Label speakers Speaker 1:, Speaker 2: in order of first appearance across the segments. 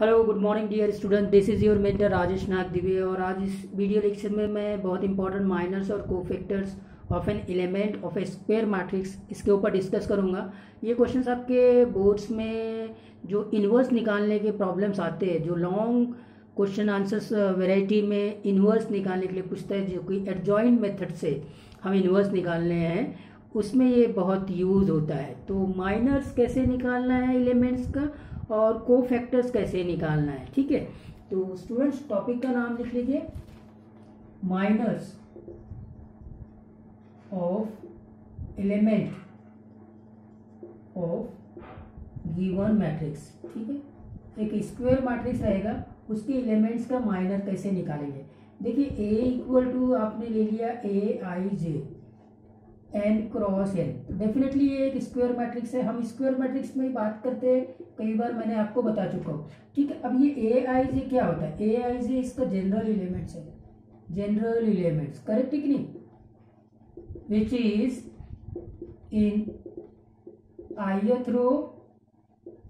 Speaker 1: Hello good morning dear student this is your mentor Rajesh Nag Divya और आज इस video lecture में मैं बहुत इंपॉर्टेंट माइनर्स और cofactors of an element of a square matrix इसके ऊपर डिस्कस करूँगा। ये क्वेश्चंस आपके बोर्ड्स में जो इन्वर्स निकालने के प्रॉब्लम्स आते हैं, जो लॉन्ग क्वेश्चन आंसर्स वेराइटी में इन्वर्स निकालने के लिए पूछता है, जो कि एडजॉइंट मेथड से हम इन्वर्स निकालने हैं, उसमें ये बहुत यूज़ होता है। तो माइनर्स कैसे निकालना है एलिमेंट्स का? और को फैक्टर्स कैसे निकालना है, ठीक है? तो स्टूडेंट्स टॉपिक का नाम लिख लीजिए। Minors of element of given matrix ठीक है? एक स्क्वायर मैट्रिक्स रहेगा, उसके एलिमेंट्स का माइनर कैसे निकालेंगे? देखिए ए इक्वल टू आपने ले लिया A I J N cross N definitely ये एक स्क्वायर मैट्रिक्स है। हम स्क्वायर मैट्रिक्स में बात करते हैं। कई बार मैंने आपको बता चुका हूँ। ठीक है, अब ये ए आई जे क्या होता है? ए आई जे इसका जनरल एलिमेंट्स है। जनरल एलिमेंट्स करेक्ट है कि नहीं? Which is in ith row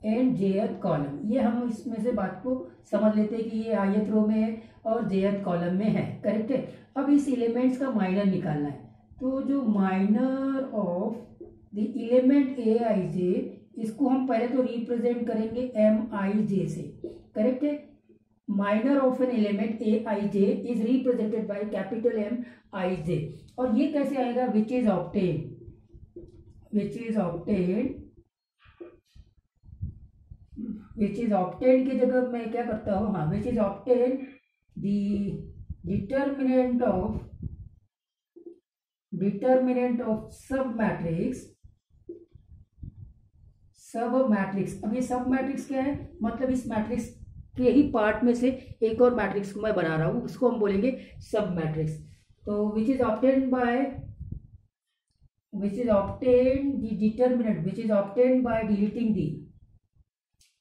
Speaker 1: and jth column ये हम इसमें से बात को समझ लेते हैं कि ये आयथ रो में है और जेएथ कॉलम में है। करेक्ट है? अब इस एलिमेंट्स का माइनर निकालना है। तो जो minor of the element A I J इसको हम पहले तो रिप्रेजेंट करेंगे एम आई जे से। करेक्ट है? Minor of an element A I J is represented by capital M I J और ये कैसे आएगा? Which is obtain which is obtain which is obtain की जगह मैं क्या करता हूँ? हाँ which is obtain the determinant of determinant of sub matrix sub matrix अब ये सब मैट्रिक्स क्या है? मतलब इस मैट्रिक्स के ही पार्ट में से एक और मैट्रिक्स को मैं बना रहा हूँ, उसको हम बोलेंगे सब मैट्रिक्स तो which is obtain by which is obtain the determinant which is obtain by deleting the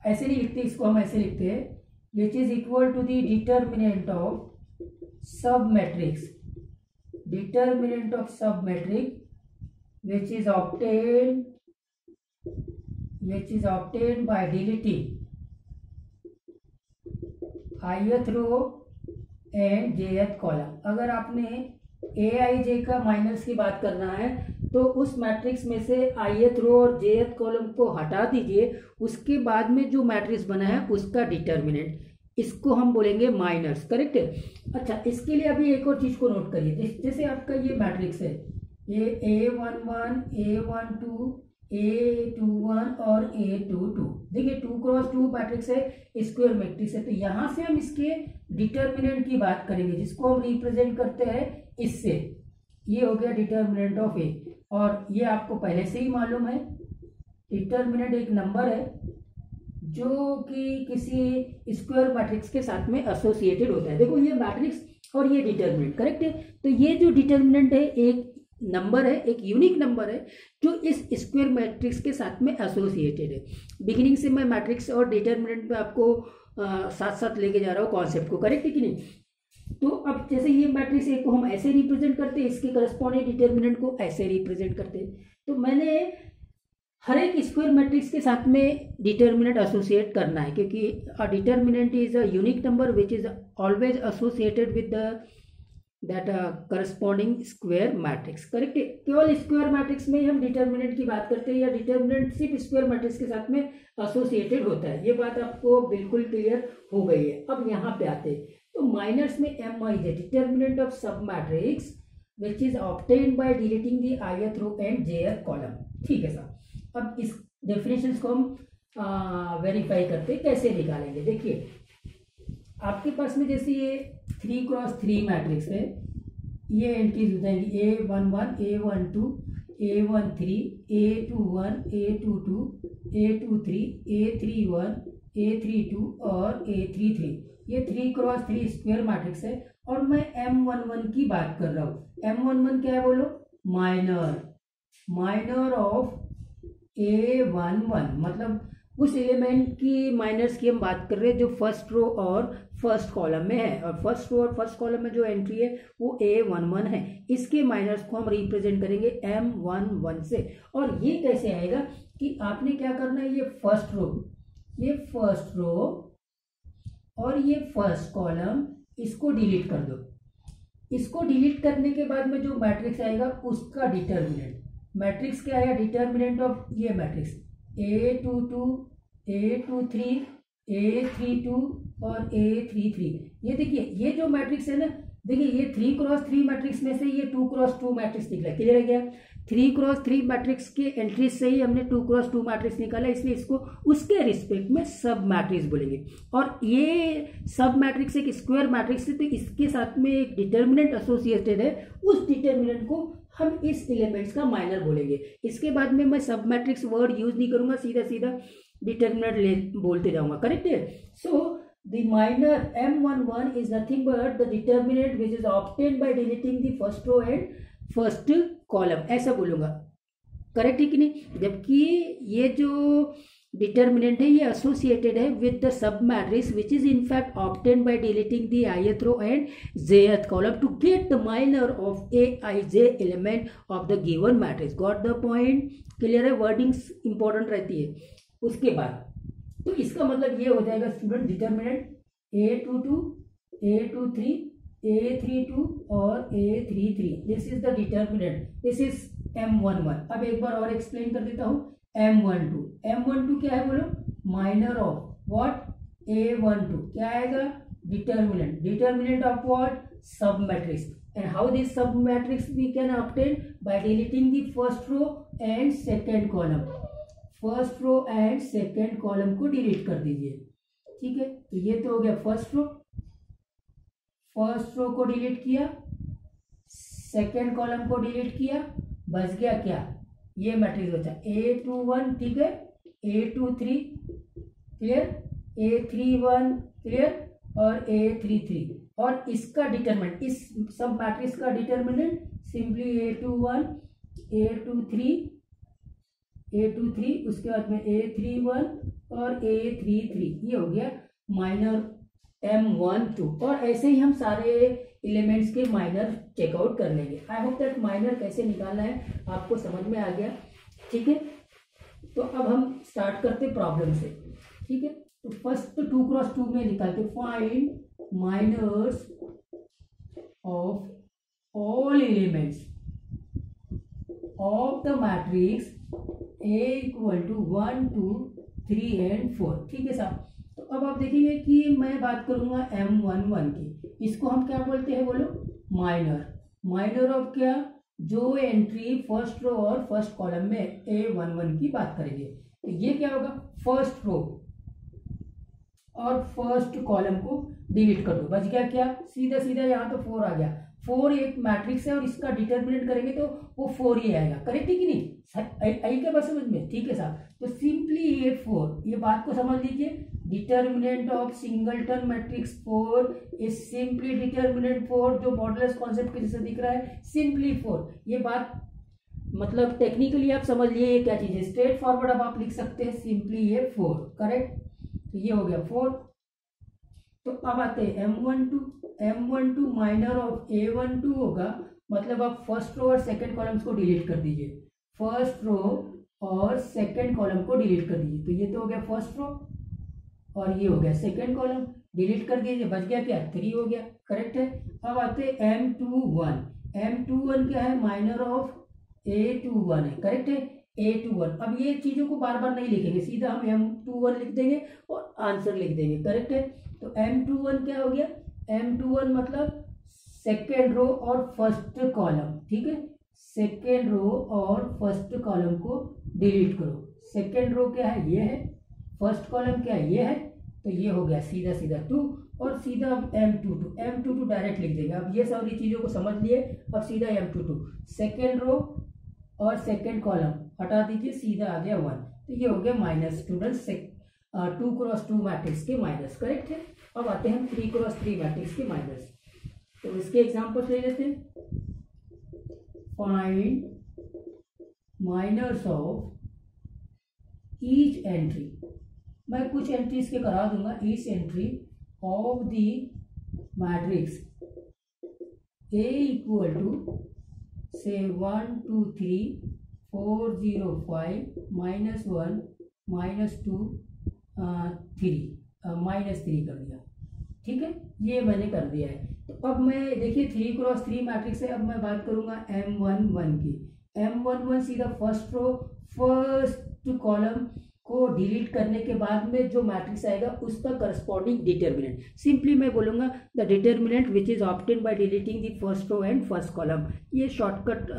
Speaker 1: ऐसे नहीं लिखते, इसको हम ऐसे लिखते हैं। Which is equal to the determinant of sub matrix determinant of submetric, which is obtained, which is obtained by deleting ith row and jth column अगर आपने ए आई जे का माइनस की बात करना है तो उस मैट्रिक्स में से आई एथ रो और जे एथ कॉलम को हटा दीजिए, उसके बाद में जो मैट्रिक्स बना है, उसका डिटर्मिनेंट इसको हम बोलेंगे माइनर्स करेक्ट है? अच्छा इसके लिए अभी एक और चीज़ को नोट करिए। जैसे आपका ये मैट्रिक्स है, ये A one one A one two A two one और ए टू टू देखिए टू क्रॉस टू मैट्रिक्स है स्क्वायर मैट्रिक्स है। तो यहाँ से हम इसके डिटर्मिनेंट की बात करेंगे, जिसको हम रिप्रेजेंट करते हैं इससे। ये हो गया डिटर्मिनेंट ऑफ़ ए और ये आपको पहले से ही मालूम है। डिटर्मिनेंट एक नंबर है। जो कि किसी स्क्वायर मैट्रिक्स के साथ में एसोसिएटेड होता है। देखो ये मैट्रिक्स और ये डिटर्मिनेंट करेक्ट है? तो ये जो डिटर्मिनेंट है एक नंबर है एक यूनिक नंबर है जो इस स्क्वायर मैट्रिक्स के साथ में एसोसिएटेड है। बिगिनिंग से मैं मैट्रिक्स और डिटर्मिनेंट में आपको आ, साथ साथ लेके जा रहा हूँ कॉन्सेप्ट को करेक्ट है कि नहीं? तो अब जैसे ये मैट्रिक्स एक को हम ऐसे रिप्रेजेंट करते हैं इसके करस्पॉन्डिंग डिटर्मिनेंट को ऐसे रिप्रेजेंट करते हैं। तो मैंने हर एक स्क्वायर मैट्रिक्स के साथ में डिटर्मिनेंट एसोसिएट करना है, क्योंकि determinant is a unique number which is always associated with the that corresponding square matrix correct केवल स्क्वायर मैट्रिक्स में ही हम डिटर्मिनेंट की बात करते हैं या डिटर्मिनेंट सिर्फ़ स्क्वायर मैट्रिक्स के साथ में एसोसिएटेड होता है? ये बात आपको बिल्कुल क्लियर हो गई है। अब यहाँ पे आते हैं। तो माइनस में M I J determinant of sub matrix which is obtain by deleting the I through and J column ठीक है सर अब इस डेफिनेशन को हम वेरीफाई करते कैसे निकालेंगे? देखिए, आपके पास में जैसे ये थ्री क्रॉस थ्री मैट्रिक्स है, ये एंट्रीज हो जाएँगी A one one A one two A one three A two one A two two A two three A three one A three two और ए थ्री थ्री ये three cross three square matrix है और मैं M one one की बात कर रहा हूँ। एम वन वन क्या है बोलो? Minor minor of A one one मतलब उस एलिमेंट की माइनर्स की हम बात कर रहे हैं जो फ़र्स्ट रो और फ़र्स्ट कॉलम में है। और फ़र्स्ट रो और फ़र्स्ट कॉलम में जो एंट्री है, वो ए वन वन है। इसके माइनर्स को हम रिप्रेजेंट करेंगे एम वन वन से। और ये कैसे आएगा कि आपने क्या करना है, ये फ़र्स्ट रो ये फ़र्स्ट रो और ये फ़र्स्ट कॉलम इसको डिलीट कर दो। इसको डिलीट करने के बाद में जो मैट्रिक्स आएगा, उसका डिटर्मिनेंट मैट्रिक्स क्या है? डिटर्मिनेंट ऑफ़ ये matrix A two two A two three A three two और ए थ्री थ्री ये देखिए, ये जो मैट्रिक्स है ना, देखिए, ये थ्री क्रॉस थ्री मैट्रिक्स में से ये टू क्रॉस टू मैट्रिक्स निकला क्लियर है गया थ्री क्रॉस थ्री मैट्रिक्स के एंट्री से ही हमने टू क्रॉस टू मैट्रिक्स निकाला, इसलिए इसको उसके रिस्पेक्ट में सब मैट्रिक्स बोलेंगे। और ये सब मैट्रिक्स एक स्क्वायर मैट्रिक्स है तो इसके साथ में एक डिटर्मिनेंट एसोसिएटेड है, उस डिटर्मिनेंट को हम इस एलिमेंट्स का माइनर बोलेंगे। इसके बाद में मैं सब मैट्रिक्स वर्ड यूज़ नहीं करूँगा, सीधा सीधा डिटर्मिनेंट ले, बोलते जाऊँगा। करेक्ट है? सो the minor m11 is nothing but the determinant which is obtained by deleting the first row and first column ऐसा बोलूँगा। करेक्ट है कि नहीं? जबकि ये जो डिटर्मिनेंट है, ये एसोसिएटेड है with the sub matrix which is in fact obtain by deleting the ith row and jth column to get the minor of A I J element of the given matrix got the point clear है? Wordings important रहती है। उसके बाद तो इसका मतलब ये हो जाएगा student determinant A two two A two three A three two और A three three this is the determinant this is M one one अब एक बार और एक्सप्लेन कर देता हूँ. M one two M one two क्या है बोलो? Minor of what A one two क्या आएगा? Determinant determinant of what sub matrix and how this sub matrix we can obtain by deleting the first row and second column first row and second column को delete कर दीजिए. ठीक है? तो ये तो हो गया फ़र्स्ट रो फ़र्स्ट रो को डिलीट किया, सेकेंड कॉलम को डिलीट किया, बच गया क्या? ये मैट्रिक्स बचा। ए टू वन ठीक है? A two three clear A three one clear और ए थ्री थ्री और इसका डिटर्मिनेंट इस सब मैट्रिक्स का determinant simply A two one A two three A two three उसके बाद में ए थ्री वन और ए थ्री थ्री ये हो गया माइनर एम वन टू और ऐसे ही हम सारे एलिमेंट्स के माइनर चेकआउट कर लेंगे। आई होप दैट माइनर कैसे निकालना है, आपको समझ में आ गया। ठीक है? तो अब हम स्टार्ट करते प्रॉब्लम से। ठीक है? तो फ़र्स्ट टू क्रॉस टू में निकालते find minors of all elements of the matrix A equal to one two three and four ठीक है साहब? अब आप देखेंगे कि मैं बात करूँगा एम वन वन की। इसको हम क्या बोलते हैं बोलो? माइनर माइनर ऑफ़ क्या? जो एंट्री फ़र्स्ट रो और फ़र्स्ट कॉलम में ए वन वन की बात करेंगे। तो ये क्या होगा? फ़र्स्ट रो और फ़र्स्ट कॉलम को डिलीट कर दो। बच गया क्या? सीधा सीधा यहाँ तो फोर आ गया। फोर एक मैट्रिक्स है और इसका डिटर्मिनेंट करेंगे तो वो फोर ही आएगा। करेक्ट है कि नहीं? आई क्या बात समझ में? ठीक है साहब। तो सिंपली ये फोर ये बात को समझ लीजिए। Determinant of singleton matrix four is simply determinant four जो मॉडलेस कॉन्सेप्ट के जैसे दिख रहा है सिंपली फोर ये बात मतलब टेक्निकली आप समझ लिए ये क्या चीज़ है? स्ट्रेट फॉरवर्ड अब आप लिख सकते हैं सिंपली ये फोर करेक्ट तो ये हो गया फोर तो अब आते हैं M one two M one two minor of A one two होगा मतलब आप फ़र्स्ट रो और सेकंड कॉलम्स को डिलीट कर दीजिए। फ़र्स्ट रो और सेकेंड कॉलम को डिलीट कर दीजिए। तो ये तो हो गया फ़र्स्ट रो और ये हो गया सेकेंड कॉलम डिलीट कर दीजिए, बच गया क्या? थ्री हो गया. करेक्ट है? अब आते M two one M two one क्या है? Minor of A two one है. करेक्ट है? ए टू वन अब ये चीज़ों को बार बार नहीं लिखेंगे. सीधा हम एम टू वन लिख देंगे और आंसर लिख देंगे. करेक्ट है? तो एम टू वन क्या हो गया? एम टू वन मतलब सेकेंड रो और फ़र्स्ट कॉलम ठीक है? सेकेंड रो और फ़र्स्ट कॉलम को डिलीट करो. सेकेंड रो क्या है? ये है. फ़र्स्ट कॉलम क्या है? ये है. तो ये हो गया सीधा सीधा टू और सीधा अब M two two M two two direct लिख देंगे। अब ये सारी चीज़ों को समझ लिए, अब सीधा M two two second row और सेकेंड कॉलम हटा दीजिए, सीधा आ गया वन तो ये हो गया minors student two cross two matrix के माइनस करेक्ट है? अब आते हैं थ्री क्रॉस थ्री मैट्रिक्स के माइनस तो इसके एग्ज़ाम्पल ले लेते हैं। Find minors of each entry मैं कुछ एंट्रीज के करा दूँगा each entry of the matrix A equal to से one two three four zero five minus one minus two three minus three कर दिया। ठीक है? ये मैंने कर दिया है। तो अब मैं, देखिए थ्री क्रॉस थ्री मैट्रिक्स है। अब मैं बात करूँगा एम वन वन की। M one one see the first row first column को डिलीट करने के बाद में जो मैट्रिक्स आएगा, उसका करस्पॉन्डिंग डिटर्मिनेंट सिंपली मैं बोलूँगा the determinant which is obtain by deleting the first row and first column ये शॉर्टकट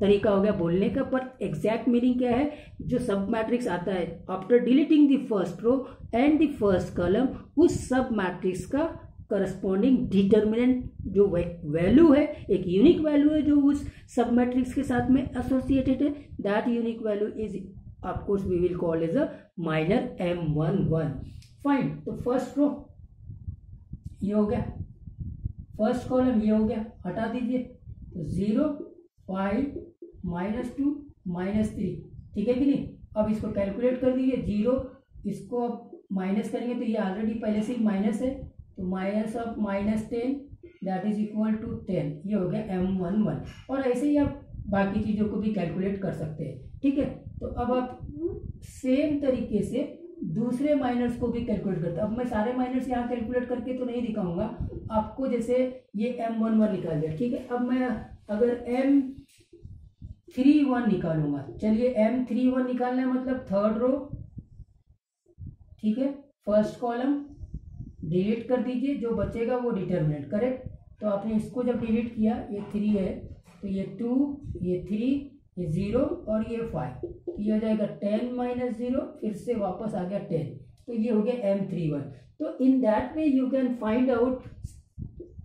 Speaker 1: तरीका हो गया बोलने का, पर एग्जैक्ट मीनिंग क्या है? जो सब मैट्रिक्स आता है after deleting the first row and the first column उस सब मैट्रिक्स का करस्पॉन्डिंग डिटर्मिनेंट जो वैल्यू है, एक यूनिक वैल्यू है जो उस सब मैट्रिक्स के साथ में एसोसिएटेड है। That unique value is of course, we will call as a minor m11 fine तो फ़र्स्ट रो ये हो गया. फ़र्स्ट कॉलम ये हो गया. हटा दीजिए. तो zero five minus two minus three ठीक है कि नहीं? अब इसको कैलकुलेट कर दीजिए. ज़ीरो इसको अब माइनस करेंगे तो ये ऑलरेडी पहले से ही माइनस है. तो minus of minus ten that is equal to ten ये हो गया एम वन वन और ऐसे ही आप बाकी चीज़ों को भी कैलकुलेट कर सकते हैं. ठीक है? तो अब आप सेम तरीके से दूसरे माइनर्स को भी कैलकुलेट करते अब मैं सारे माइनर्स यहाँ कैलकुलेट करके तो नहीं दिखाऊँगा। आपको जैसे ये एम वन वन निकाल दिया, ठीक है? अब मैं अगर एम थ्री वन निकालूँगा, चलिए एम थ्री वन निकालना है मतलब थर्ड रो ठीक है? फ़र्स्ट कॉलम डिलीट कर दीजिए, जो बचेगा वो डिटर्मिनेंट करेक्ट तो आपने इसको जब डिलीट किया, ये थ्री है तो ये टू ये थ्री ये ज़ीरो और ये फाइव तो ये हो जाएगा टेन माइनस ज़ीरो, फिर से वापस आ गया टेन तो ये हो गया एम थ्री वन। तो in that way you can find out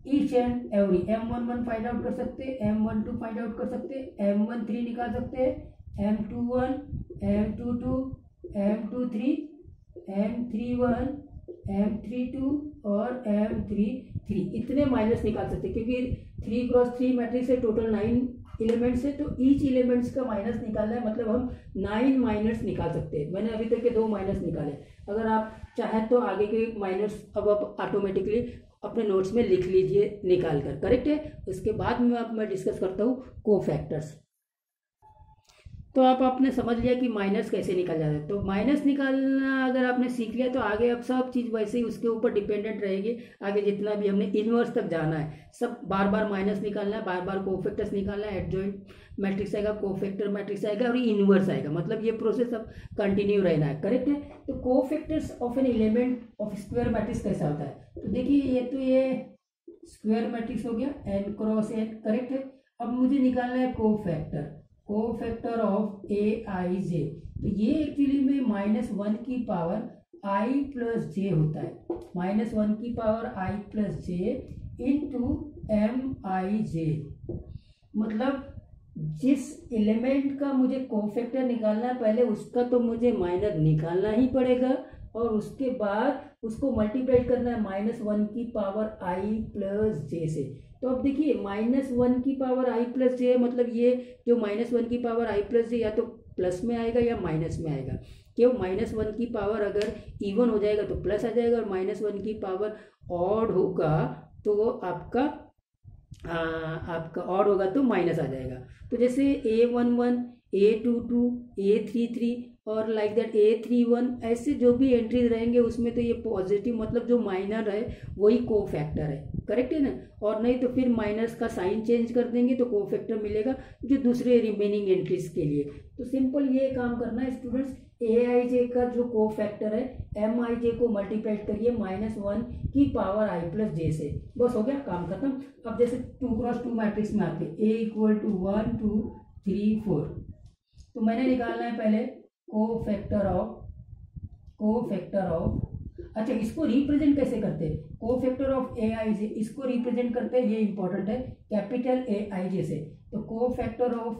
Speaker 1: each and every, M one one find out कर सकते हैं M one two find out कर सकते हैं एम वन थ्री निकाल सकते हैं M two one, M two two, M two three, M three one, M three two और एम थ्री थ्री। इतने माइनस निकाल सकते हैं क्योंकि थ्री क्रॉस थ्री मैट्रिक्स है टोटल नाइन एलिमेंट्स है तो ईच एलिमेंट्स का माइनस निकालना है मतलब हम नाइन माइनस निकाल सकते हैं। मैंने अभी तक के दो माइनस निकाले। अगर आप चाहें तो आगे के माइनस अब आप ऑटोमेटिकली अपने नोट्स में लिख लीजिए निकाल कर। करेक्ट है? उसके बाद में अब मैं डिस्कस करता हूँ को फैक्टर्स तो आप आपने समझ लिया कि माइनस कैसे निकल जाता है। तो माइनस निकालना अगर आपने सीख लिया तो आगे अब सब चीज़ वैसे ही उसके ऊपर डिपेंडेंट रहेगी। आगे जितना भी हमने इनवर्स तक जाना है, सब बार बार माइनस निकालना है बार बार कोफेक्टर्स निकालना है एडजॉइंट मैट्रिक्स आएगा कोफेक्टर मैट्रिक्स आएगा और इनवर्स आएगा। मतलब ये प्रोसेस अब कंटिन्यू रहना है। करेक्ट है? तो cofactors of an element of square matrix कैसा होता है? तो देखिए, ये तो ये स्क्वेयर मैट्रिक्स हो गया एन क्रॉस एन करेक्ट है? अब मुझे निकालना है cofactor cofactor of A I J तो ये एक्चुअली में माइनस वन की पावर आई प्लस जे होता है। माइनस वन की power I plus J into M I J मतलब जिस एलिमेंट का मुझे कोफैक्टर निकालना है, पहले उसका तो मुझे माइनस निकालना ही पड़ेगा और उसके बाद उसको मल्टीप्लाई करना है माइनस वन की पावर आई प्लस जे से। तो अब देखिए माइनस वन की पावर आई प्लस जे है मतलब ये जो माइनस वन की पावर आई प्लस जे या तो प्लस में आएगा या माइनस में आएगा। क्यों? माइनस वन की पावर अगर इवन हो जाएगा तो प्लस आ जाएगा और माइनस वन की पावर ऑड होगा तो वो आपका आ, आपका ऑड होगा तो माइनस आ जाएगा। तो जैसे A one one A two two A three three और like that A three one ऐसे जो भी एंट्रीज रहेंगे, उसमें तो ये पॉजिटिव मतलब जो माइनर है वही को फैक्टर है। करेक्ट है ना? और नहीं तो फिर माइनस का साइन चेंज कर देंगे तो को फैक्टर मिलेगा जो दूसरे रिमेनिंग एंट्रीज के लिए। तो सिंपल ये काम करना है स्टूडेंट्स ए आई जे का जो को फैक्टर है एम आई जे को मल्टीप्लाई करिए माइनस वन की पावर आई प्लस जे से। बस हो गया, काम खत्म। अब जैसे टू क्रॉस टू मैट्रिक्स में आते A equal to one two three four तो मैंने निकालना है पहले cofactor of cofactor of अच्छा इसको रिप्रेजेंट कैसे करते हैं? को factor of A I J इसको रिप्रेजेंट करते हैं, ये इंपॉर्टेंट है कैपिटल ए आई जे से तो cofactor of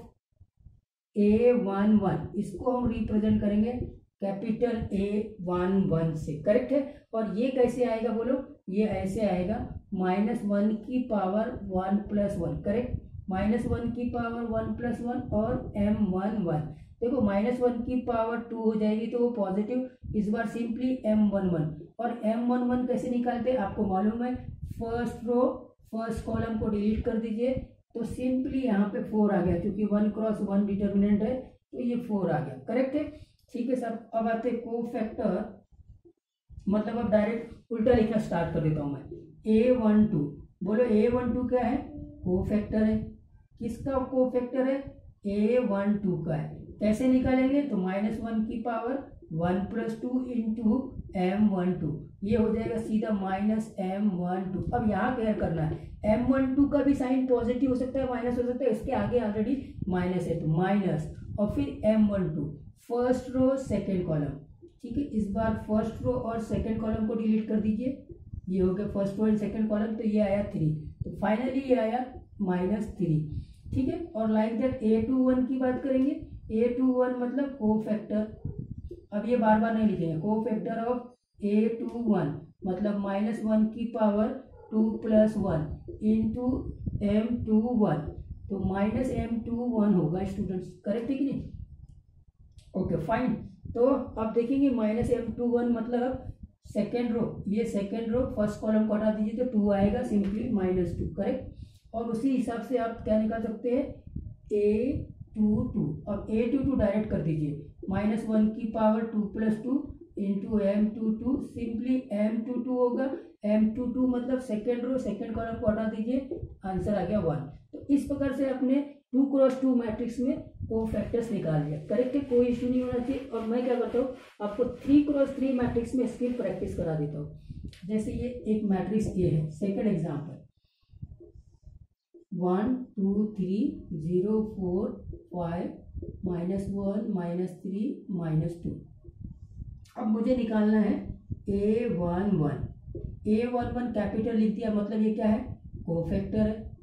Speaker 1: A one one इसको हम रिप्रेजेंट करेंगे कैपिटल ए वन वन से करेक्ट है? और ये कैसे आएगा बोलो? ये ऐसे आएगा माइनस वन की power one plus one correct minus one की पावर वन प्लस वन और एम वन वन देखो माइनस वन की पावर टू हो जाएगी तो वो पॉजिटिव इस बार सिंपली एम वन वन और एम वन वन कैसे निकालते हैं, आपको मालूम है? फ़र्स्ट रो फ़र्स्ट कॉलम को डिलीट कर दीजिए। तो सिंपली यहाँ पे फोर आ गया, क्योंकि वन क्रॉस वन डिटर्मिनेंट है तो ये फोर आ गया। करेक्ट है? ठीक है सर अब आते को फैक्टर मतलब अब डायरेक्ट उल्टा लिखना स्टार्ट कर देता हूँ मैं। ए वन टू बोलो ए वन टू क्या है? को फैक्टर है। किसका को फैक्टर है? ए वन टू का है। कैसे निकालेंगे? तो माइनस वन की power one plus two into M one two ये हो जाएगा सीधा माइनस एम वन टू अब यहाँ केयर करना है। एम वन टू का भी साइन पॉजिटिव हो सकता है माइनस हो सकता है, इसके आगे ऑलरेडी माइनस है तो माइनस और फिर M one two first row second column ठीक है? इस बार फ़र्स्ट रो और सेकेंड कॉलम को डिलीट कर दीजिए। ये हो गया first row and second column तो ये आया थ्री तो फाइनली ये आया माइनस थ्री ठीक है? और like that A two one की बात करेंगे। ए टू वन मतलब को फैक्टर अब ये बार बार नहीं लिखेंगे। Cofactor of A two one मतलब माइनस वन की power two plus one into M two one तो माइनस एम टू वन होगा स्टूडेंट्स करेक्ट है कि नहीं? ओके फाइन तो अब देखेंगे माइनस एम टू वन मतलब सेकेंड रो ये सेकेंड रो फ़र्स्ट कॉलम को हटा दीजिए तो टू आएगा सिंपली माइनस टू करेक्ट और उसी हिसाब से आप क्या निकाल सकते हैं? ए टू टू अब ए टू टू डायरेक्ट कर दीजिए। माइनस वन की power two plus two into M two two. Simply M two two होगा। एम टू टू मतलब सेकेंड रो, सेकेंड कॉलम को हटा दीजिए। आंसर आ गया वन। तो इस प्रकार से आपने टू क्रॉस टू मैट्रिक्स में को फैक्टर्स निकाल लिया। करेक्ट है? कोई इशू नहीं होना चाहिए। और मैं क्या करता हूँ, आपको थ्री क्रॉस थ्री मैट्रिक्स में इसकी प्रैक्टिस करा देता हूँ। जैसे ये एक मैट्रिक्स ये है। Second example one, two, three, zero, four five minus one minus three minus two अब मुझे निकालना है A one one A one one capital लिख दिया मतलब ये क्या है? को फैक्टर है।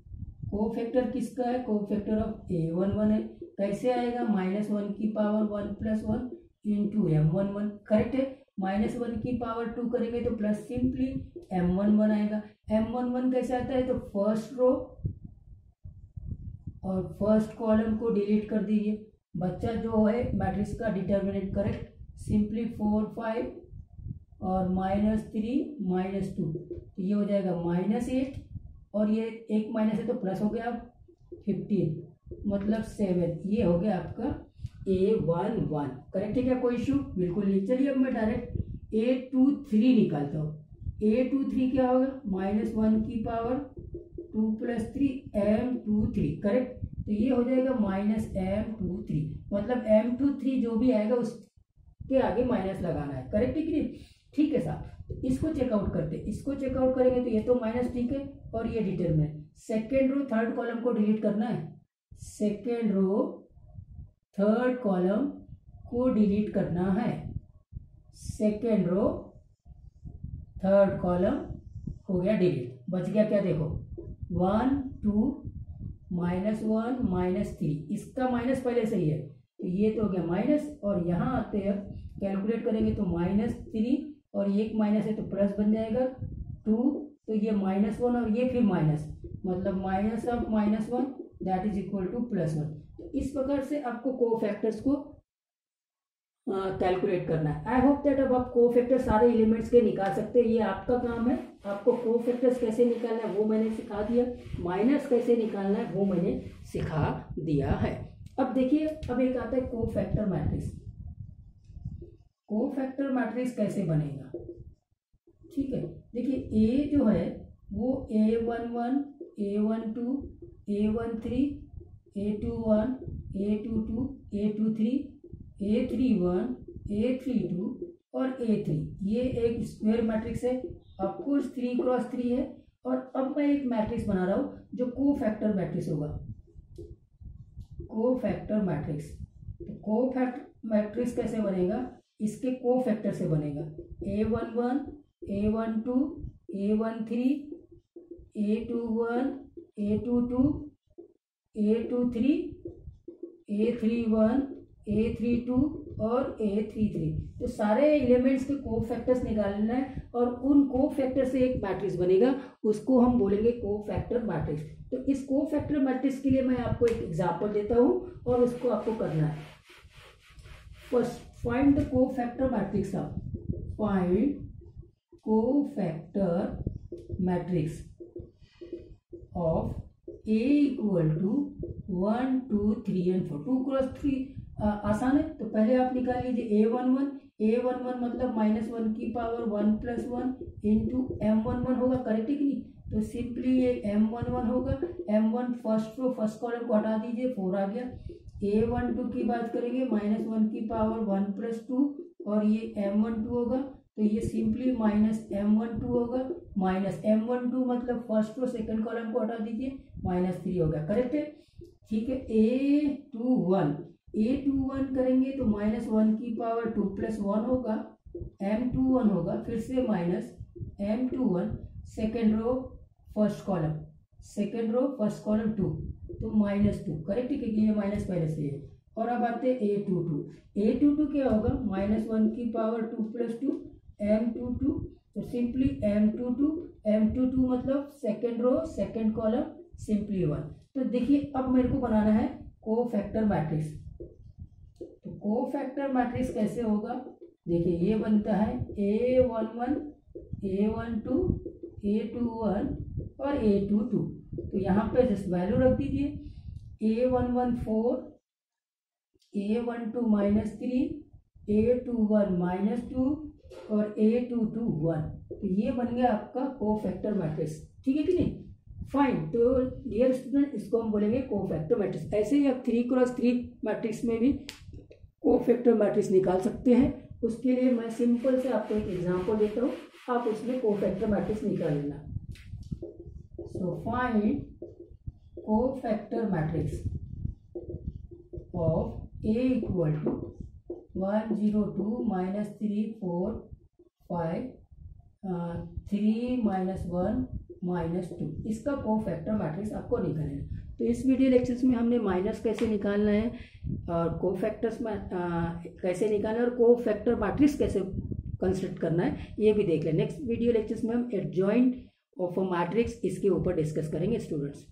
Speaker 1: को फैक्टर किसका है? Cofactor of A one one है। कैसे आएगा? माइनस वन की power one plus one into M one one correct है? माइनस वन की पावर टू करेंगे तो plus simply M one one आएगा। एम वन वन कैसे आता है? तो फ़र्स्ट रो और फ़र्स्ट कॉलम को डिलीट कर दीजिए। बच्चा जो है मैट्रिक्स का determinant correct simply four five और माइनस थ्री माइनस टू तो ये हो जाएगा माइनस एट और ये एक माइनस है तो प्लस हो गया फिफ्टीन मतलब सेवन ये हो गया आपका ए वन वन करेक्ट है क्या कोई इशू बिल्कुल नहीं। चलिए अब मैं डायरेक्ट ए टू थ्री निकालता हूँ। ए टू थ्री क्या होगा? माइनस वन की power two plus three M two three, correct? तो ये हो जाएगा माइनस एम टू थ्री। मतलब एम टू थ्री जो भी आएगा, उसके आगे माइनस लगाना है। करेक्ट है ठीक है साहब। तो इसको चेकआउट करते इसको चेकआउट करेंगे तो ये तो माइनस ठीक है और ये determinant second row third column को डिलीट करना है। सेकेंड रो थर्ड कॉलम को डिलीट करना है। सेकेंड रो थर्ड कॉलम हो गया डिलीट बच गया क्या देखो? One, two, minus one, minus three. इसका माइनस पहले से ही है। तो ये तो हो गया माइनस, और यहाँ आते हैं, कैलकुलेट करेंगे तो माइनस थ्री, और एक माइनस है तो प्लस बन जाएगा टू। तो ये माइनस वन और ये फिर माइनस। मतलब minus of minus one, that is equal to plus one. तो इस प्रकार से आपको को फैक्टर्स को कैलकुलेट करना है। आई होप दैट अब आप को फैक्टर सारे एलिमेंट्स के निकाल सकते हैं। ये आपका काम है। आपको को फैक्टर्स कैसे निकालना है, वो मैंने सिखा दिया। माइनस कैसे निकालना है, वो मैंने सिखा दिया है। अब देखिए, अब एक आता है cofactor matrix cofactor matrix कैसे बनेगा? ठीक है। देखिए ए जो है, वो A one one A one two A one three A two one A two two A two three A three one A three two और A three ये एक स्क्वेयर मैट्रिक्स है. Of course three cross three है. और अब मैं एक matrix बना रहा हूँ जो को फैक्टर मैट्रिक्स होगा. को फैक्टर मैट्रिक्स तो को फैक्टर मैट्रिक्स कैसे बनेगा? इसके को फैक्टर से बनेगा. A one one A one two A one three A two one A two two A two three A three one A three two और ए थ्री थ्री तो सारे elements के को फैक्टर्स निकालना है और उन को फैक्टर से एक मैट्रिक्स बनेगा, उसको हम बोलेंगे को फैक्टर मैट्रिक्स तो इस को फैक्टर मैट्रिक्स के लिए मैं आपको एक एग्ज़ाम्पल देता हूँ और उसको आपको करना है। First find the cofactor matrix of find cofactor matrix of A equal to one two three and four two cross three आसान है? तो पहले आप निकाल लीजिए A one one A one one मतलब माइनस वन की power one plus one into M one one होगा करेक्ट है कि नहीं? तो सिंपली ये एम वन वन होगा M one first row first column को हटा दीजिए फोर आ गया। ए वन टू की बात करेंगे माइनस वन की पावर वन प्लस टू और ये एम वन टू होगा तो ये simply minus M one two होगा। माइनस एम वन टू मतलब फ़र्स्ट रो सेकंड कॉलम को हटा दीजिए माइनस थ्री हो गया करेक्ट है? ठीक है A two one A two one करेंगे तो माइनस वन की पावर टू प्लस वन होगा एम टू वन होगा, फिर से minus M two one second row first column second row first column two तो माइनस टू करेक्ट है क्योंकि ये माइनस पहले से है। और अब आते हैं A two two A two two क्या होगा? माइनस वन की power two plus two M two two तो simply M two two M two two मतलब second row second column simply one तो देखिए, अब मेरे को बनाना है cofactor matrix cofactor matrix कैसे होगा? देखिए, ये बनता है A one one A one two A two one और ए टू टू तो यहाँ पे जस्ट वैल्यू रख दीजिए। A one one four A one two minus three A two one minus two और ए टू टू वन तो ये बन गया आपका को फैक्टर मैट्रिक्स ठीक है कि नहीं? फाइन तो डियर स्टूडेंट इसको हम बोलेंगे को फैक्टर मैट्रिक्स ऐसे ही आप थ्री क्रॉस थ्री मैट्रिक्स में भी को फैक्टर मैट्रिक्स निकाल सकते हैं। उसके लिए मैं सिंपल से आपको एक एग्जांपल देता हूँ। आप उसमें को फैक्टर मैट्रिक्स निकाल लेना। So find cofactor matrix of A equal to one zero two minus three four five three minus one minus two इसका को फैक्टर मैट्रिक्स आपको निकालना है। तो इस वीडियो लेक्चर्स में हमने माइनस कैसे निकालना है? और को फैक्टर्स में कैसे निकालना है और को फैक्टर मैट्रिक्स कैसे कंस्ट्रक्ट करना है, ये भी देख लें। नेक्स्ट वीडियो लेक्चर्स में हम एडजॉइंट ऑफ़ अ मैट्रिक्स इसके ऊपर डिस्कस करेंगे स्टूडेंट्स